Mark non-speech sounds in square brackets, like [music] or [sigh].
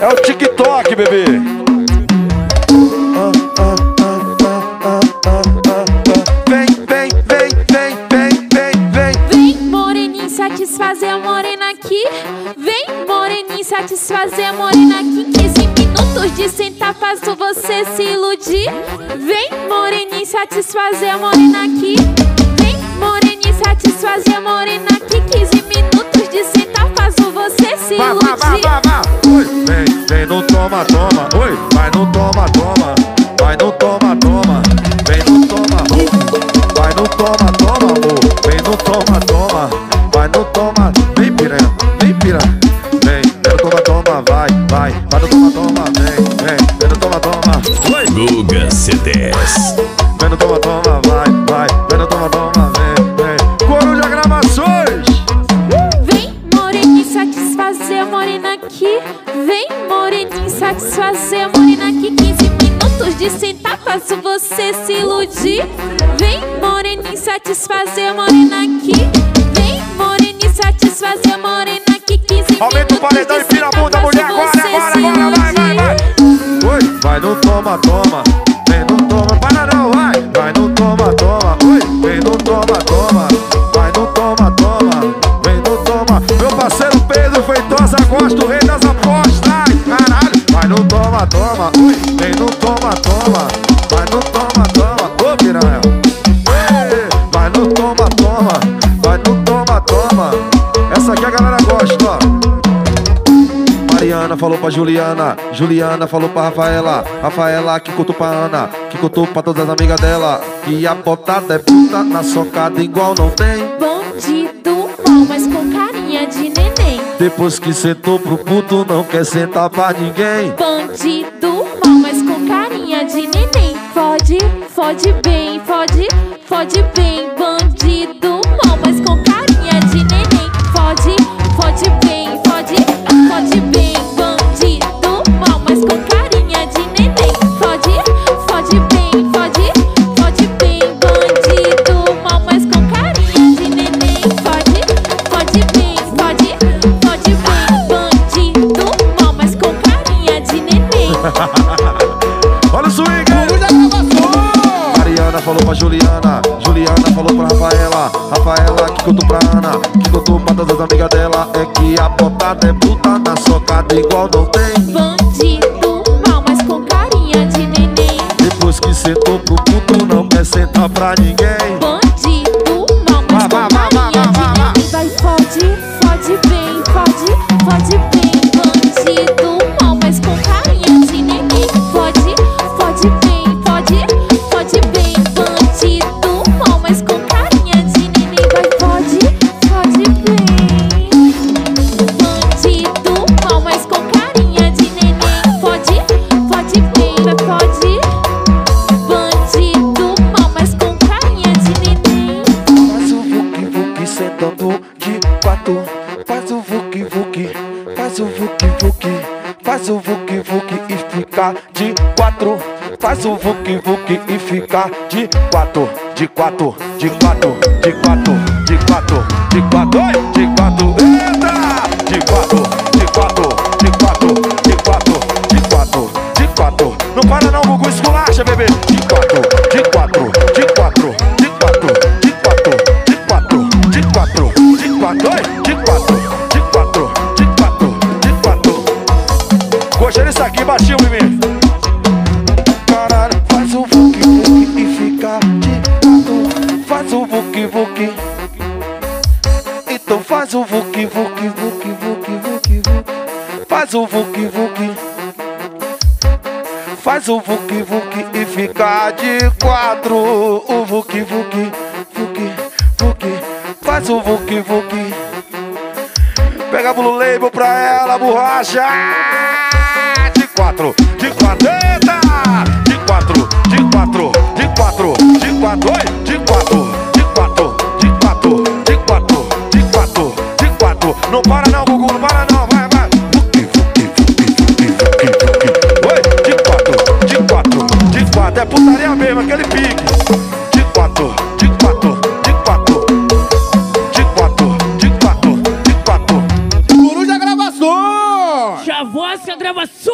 É o TikTok, bebê. Vem, vem, vem, vem, vem, vem, vem. Vem, moreninho, satisfazer a morena aqui. Vem, moreninho, satisfazer a morena aqui. 15 minutos de sentar, faço você se iludir. Vem, moreninho, satisfazer a morena aqui. Vem, moreninho, toma, toma. Vai, vai. Vai no toma, toma. Vem, vem. Vem no toma, toma. Oi. Guga C10. Vem no toma, toma. Vai, vai. Vem no toma, toma. Vem, vem. Coruja Gravações. Vem, moreninho, satisfazer a morena aqui. Vem, moreninho, satisfazer a morena aqui. 15 minutos de sentar, faço você se iludir. Vem, moreninho, satisfazer a morena aqui. Vem, moreninho, satisfazer a morena vem no toma, toma. Vai no toma, toma. Vem no toma. Meu parceiro Pedro Feitosa gosta, o rei das apostas. Caralho, vai no toma, toma. Vem no toma, toma. Vai no toma, toma. Ô, piranha. Vai no toma, toma. Vai no toma, toma. Essa aqui a galera. Mariana falou pra Juliana, Juliana falou pra Rafaela, Rafaela que contou pra Ana, que contou pra todas as amigas dela, que a potada é puta, na socada igual não tem. Bandido mal, mas com carinha de neném. Depois que sentou pro puto, não quer sentar pra ninguém. Bandido mal, mas com carinha de neném. Fode, fode bem, fode, fode bem. Bandido [laughs] Olha o swing! Mariana falou pra Juliana, Juliana falou pra Rafaela, Rafaela que contou pra Ana, que contou pra todas as amigas dela, é que a potada é puta, na socada igual não tem. Bandido mal, mas com carinha de neném. Depois que sentou pro puto, não quer sentar pra ninguém. Bandido mal, mas Vá, com vá, carinha vá. de neném. Vai, fode, fode bem, fode, fode bem. Bandido de quatro. Faz o vuki vuki, faz o vuki vuki, faz o vuki vuki e fica de quatro. Faz o vuki vuki e fica de quatro, de quatro, de quatro, de quatro, de quatro, de quatro, oi, de quatro, eita! De quatro, de quatro, de quatro, Faz o vuki vuki. Faz o vuki vuki e fica de quatro. O vuki vuki vuki vuki. Faz o vuki vuki. Pega Blue Label pra ela, borracha. De quatro, de quatro, eita! De quatro, de quatro, de quatro, de quatro, oi! De quatro, de quatro, de quatro, de quatro, de quatro, de quatro. Não para não, Gugu, não para não, vai, É putaria mesmo, aquele pique. De quatro, de quatro, de quatro. De quatro, de quatro, de quatro. Coruja Gravações! Chavosca Gravações.